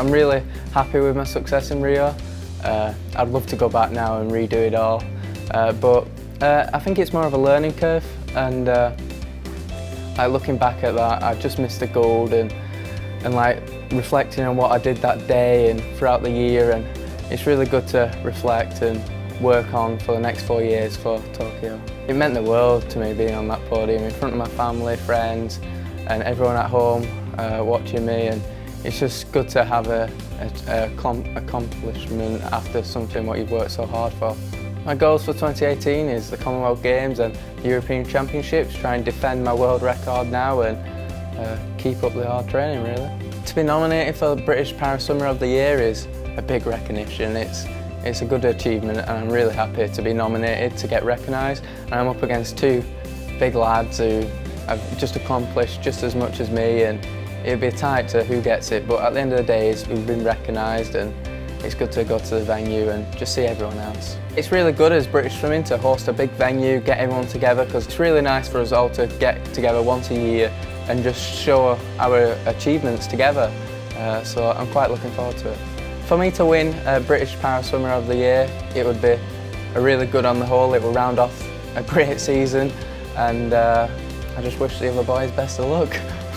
I'm really happy with my success in Rio. Uh, I'd love to go back now and redo it all, uh, but uh, I think it's more of a learning curve and uh, like looking back at that, I just missed the gold and, and like reflecting on what I did that day and throughout the year and it's really good to reflect and work on for the next four years for Tokyo. It meant the world to me being on that podium in front of my family, friends and everyone at home uh, watching me and it's just good to have a, a, a accomplishment after something what you've worked so hard for. My goals for 2018 is the Commonwealth Games and European Championships, try and defend my world record now and uh, keep up the hard training really. To be nominated for the British Para Swimmer of the Year is a big recognition. It's, it's a good achievement and I'm really happy to be nominated to get recognised. And I'm up against two big lads who have just accomplished just as much as me and it'd be tight to who gets it but at the end of the day we've been recognised and it's good to go to the venue and just see everyone else. It's really good as British Swimming to host a big venue, get everyone together because it's really nice for us all to get together once a year and just show our achievements together. Uh, so I'm quite looking forward to it. For me to win a British Para Swimmer of the Year, it would be a really good on the whole. It will round off a great season and uh, I just wish the other boys best of luck.